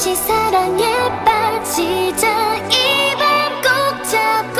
다시 사랑에 빠지자. 이 밤 꼭 잡고.